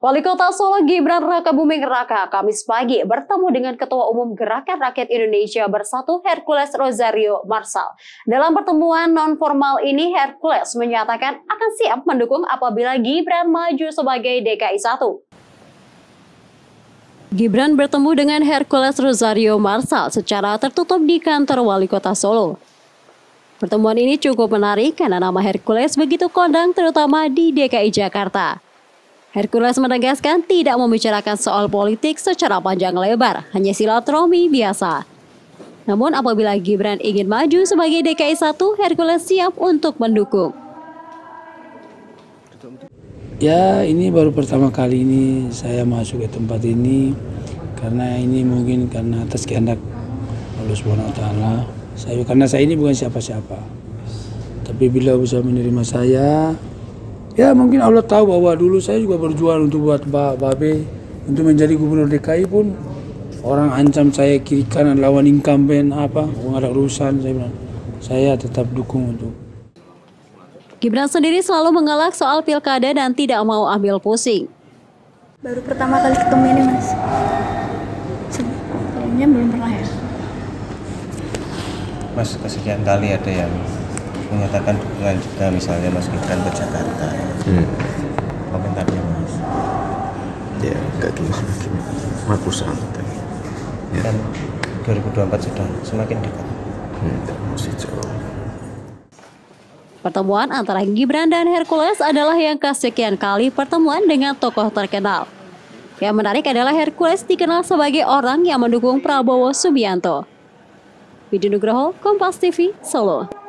Wali Kota Solo Gibran Raka Buming Raka Kamis pagi bertemu dengan Ketua Umum Gerakan Rakyat Indonesia Bersatu Hercules Rosario Marsal. Dalam pertemuan non-formal ini, Hercules menyatakan akan siap mendukung apabila Gibran maju sebagai DKI 1. Gibran bertemu dengan Hercules Rosario Marsal secara tertutup di kantor Wali Kota Solo. Pertemuan ini cukup menarik karena nama Hercules begitu kondang terutama di DKI Jakarta. Hercules menegaskan tidak membicarakan soal politik secara panjang lebar, hanya silaturahmi biasa. Namun apabila Gibran ingin maju sebagai DKI 1, Hercules siap untuk mendukung. Ya ini baru pertama kali ini saya masuk ke tempat ini karena ini mungkin karena atas kehendak Allah Subhanahu Wa Taala. Saya karena saya ini bukan siapa-siapa, tapi bila bisa menerima saya, Ya mungkin Allah tahu bahwa dulu saya juga berjuang untuk buat Babe untuk menjadi gubernur DKI pun orang ancam saya kiri kanan lawan incumbent apa nggak ada urusan saya bilang saya tetap dukung untuk Gibran sendiri selalu mengelak soal pilkada dan tidak mau ambil pusing. Baru pertama kali ketemu ini mas. Sebelumnya belum pernah ya. Mas kesekian kali ada yang menyatakan dukungan juga misalnya Mas Gibran ke Jakarta hmm. komentarnya Mas ya enggak gimana gimana aku santai ya. kan 2024 sudah semakin dekat hmm, masih jauh Pertemuan antara Gibran dan Hercules adalah yang kesekian kali pertemuan dengan tokoh terkenal. Yang menarik adalah Hercules dikenal sebagai orang yang mendukung Prabowo Subianto. Widinugroho, Kompas TV, Solo.